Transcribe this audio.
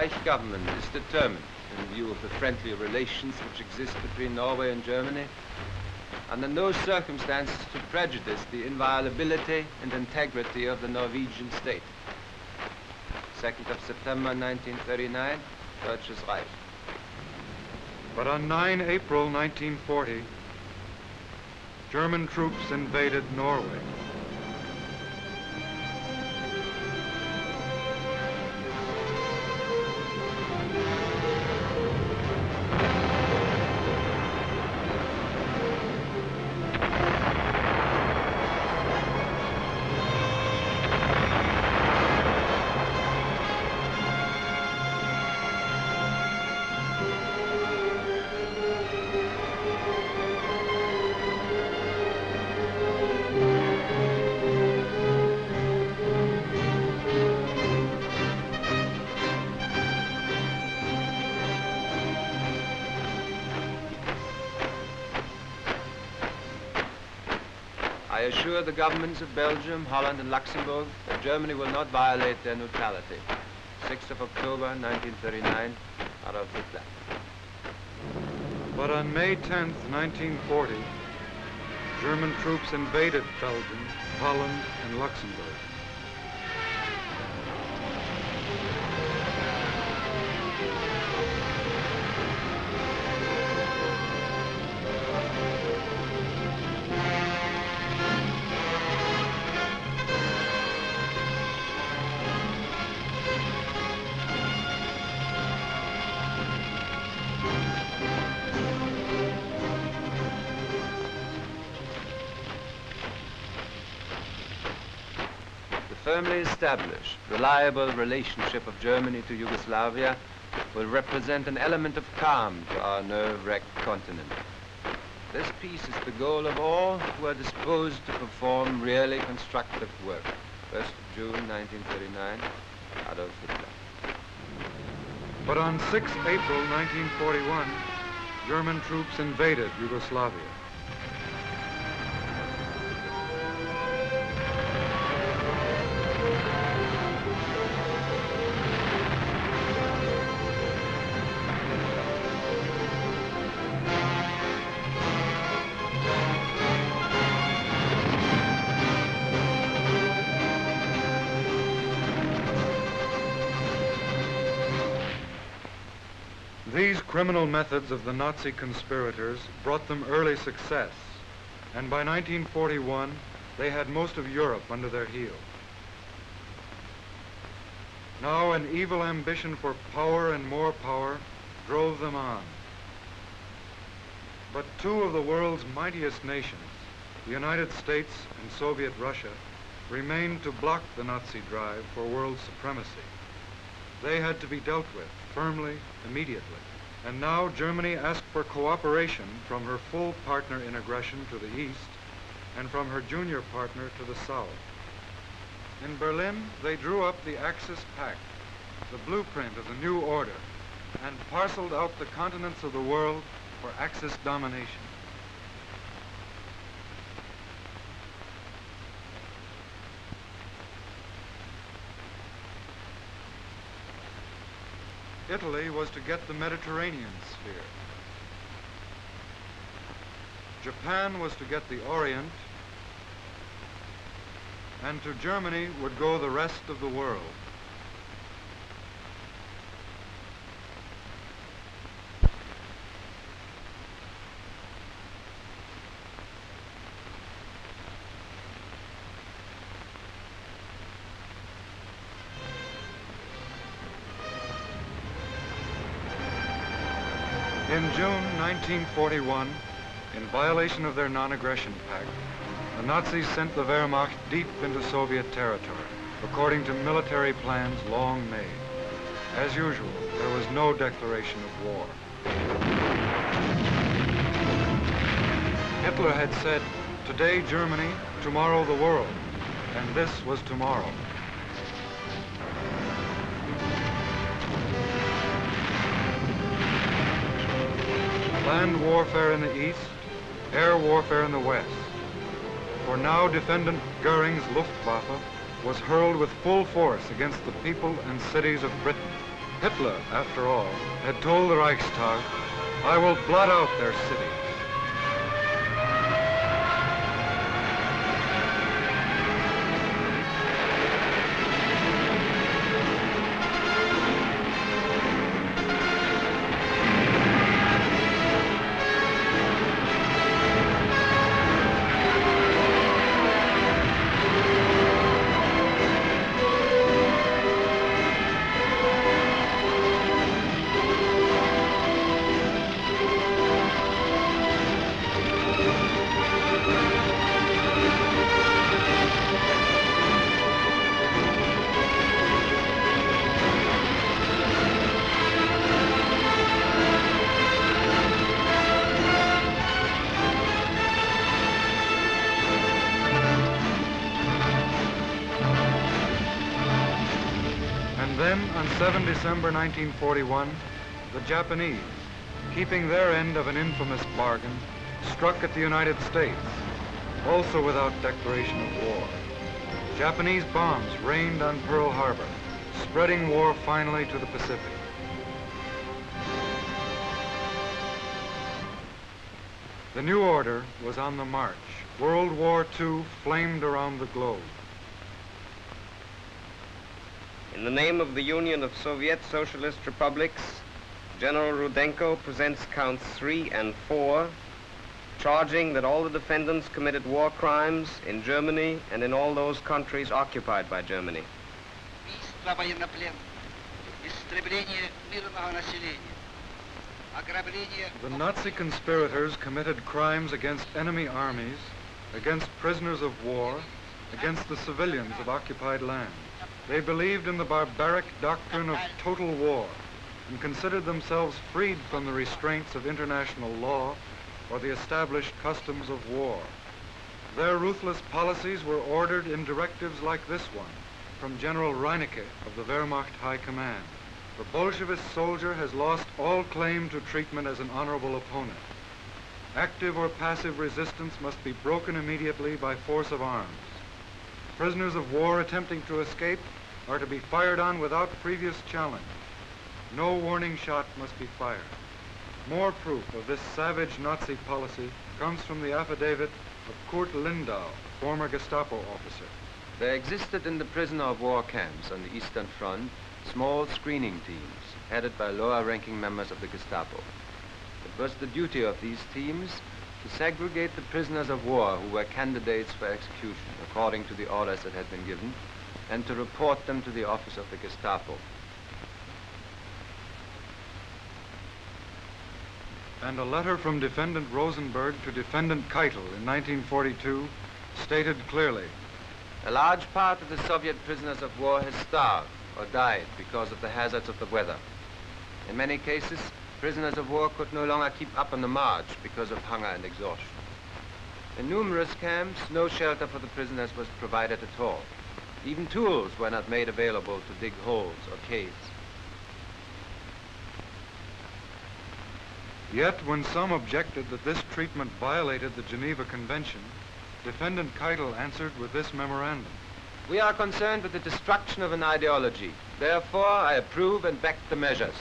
Reich government is determined, in view of the friendly relations which exist between Norway and Germany, under no circumstances to prejudice the inviolability and integrity of the Norwegian state. 2nd of September 1939, Deutsches Reich. But on 9 April 1940, German troops invaded Norway. I assure the governments of Belgium, Holland, and Luxembourg that Germany will not violate their neutrality. 6th of October, 1939, out Adolf Hitler. But on May 10th, 1940, German troops invaded Belgium, Holland, and Luxembourg. Firmly established, reliable relationship of Germany to Yugoslavia will represent an element of calm to our nerve-wracked continent. This peace is the goal of all who are disposed to perform really constructive work. 1st of June 1939, Adolf Hitler. But on 6 April 1941, German troops invaded Yugoslavia. These criminal methods of the Nazi conspirators brought them early success, and by 1941, they had most of Europe under their heel. Now an evil ambition for power and more power drove them on. But two of the world's mightiest nations, the United States and Soviet Russia, remained to block the Nazi drive for world supremacy. They had to be dealt with firmly, immediately. And now Germany asked for cooperation from her full partner in aggression to the east and from her junior partner to the south. In Berlin, they drew up the Axis Pact, the blueprint of the new order, and parceled out the continents of the world for Axis domination. Italy was to get the Mediterranean sphere. Japan was to get the Orient, and to Germany would go the rest of the world. In June 1941, in violation of their non-aggression pact, the Nazis sent the Wehrmacht deep into Soviet territory, according to military plans long made. As usual, there was no declaration of war. Hitler had said, today Germany, tomorrow the world, and this was tomorrow. Land warfare in the east, air warfare in the west. For now Defendant Goering's Luftwaffe was hurled with full force against the people and cities of Britain. Hitler, after all, had told the Reichstag, I will blot out their cities. Then, on 7 December 1941, the Japanese, keeping their end of an infamous bargain, struck at the United States, also without declaration of war. Japanese bombs rained on Pearl Harbor, spreading war finally to the Pacific. The new order was on the march. World War II flamed around the globe. In the name of the Union of Soviet Socialist Republics, General Rudenko presents counts three and four, charging that all the defendants committed war crimes in Germany and in all those countries occupied by Germany. убийство военнопленных, истребление мирного населения, ограбление... The Nazi conspirators committed crimes against enemy armies, against prisoners of war, against the civilians of occupied land. They believed in the barbaric doctrine of total war and considered themselves freed from the restraints of international law or the established customs of war. Their ruthless policies were ordered in directives like this one from General Reinecke of the Wehrmacht High Command. The Bolshevist soldier has lost all claim to treatment as an honorable opponent. Active or passive resistance must be broken immediately by force of arms. Prisoners of war attempting to escape are to be fired on without previous challenge. No warning shot must be fired. More proof of this savage Nazi policy comes from the affidavit of Kurt Lindow, former Gestapo officer. There existed in the prisoner of war camps on the Eastern Front small screening teams headed by lower-ranking members of the Gestapo. It was the duty of these teams to segregate the prisoners of war who were candidates for execution according to the orders that had been given and to report them to the office of the Gestapo. And a letter from Defendant Rosenberg to Defendant Keitel in 1942 stated clearly, A large part of the Soviet prisoners of war has starved or died because of the hazards of the weather. In many cases, prisoners of war could no longer keep up on the march because of hunger and exhaustion. In numerous camps, no shelter for the prisoners was provided at all. Even tools were not made available to dig holes or caves. Yet, when some objected that this treatment violated the Geneva Convention, Defendant Keitel answered with this memorandum. We are concerned with the destruction of an ideology. Therefore, I approve and back the measures.